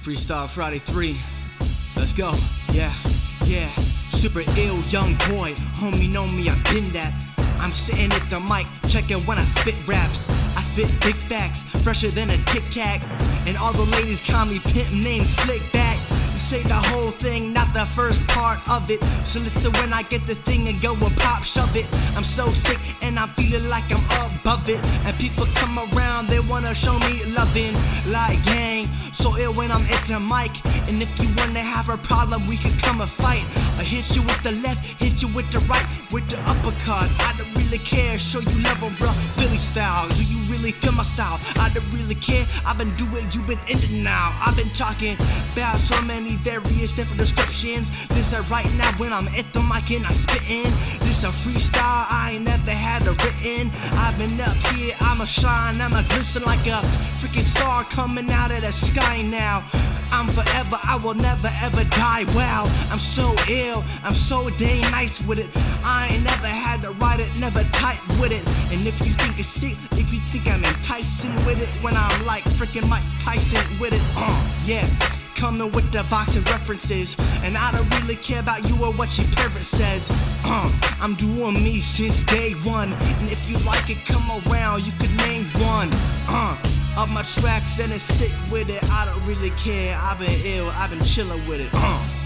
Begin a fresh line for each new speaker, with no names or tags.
Freestyle Friday 3. Let's go. Yeah, yeah. Super ill young boy. Homie know me, I've been that. I'm sitting at the mic, checking when I spit raps. I spit big facts, fresher than a tic tac. And all the ladies call me pimp name slick back. You say the whole thing, first part of it. So listen when I get the thing and go and pop shove it. I'm so sick and I'm feeling like I'm above it. And people come around, they wanna show me loving. Like dang, so ill when I'm at the mic. And if you wanna have a problem, we can come and fight. I hit you with the left, hit you with the right, with the uppercut. I don't really care, show you love, bro. Philly style, you really feel my style? I don't really care, I've been doing, you've been in it now. I've been talking about so many various different descriptions. This is right now when I'm at the mic and I'm spitting. This a freestyle, I ain't never had a written. I've been up here, I'ma shine, I'ma glisten like a freaking star coming out of the sky now. I'm forever, I will never ever die. Wow, I'm so ill, I'm so dang nice with it. I ain't never never type with it. And if you think it's sick, if you think I'm enticing with it, when I'm like freaking Mike Tyson with it, uh, yeah. Coming with the boxing references, and I don't really care about you or what your parent says. Uh, I'm doing me since day one, and if you like it, come around, you could name one. Uh, of my tracks and it's sick with it. I don't really care. I've been ill, I've been chilling with it. Uh.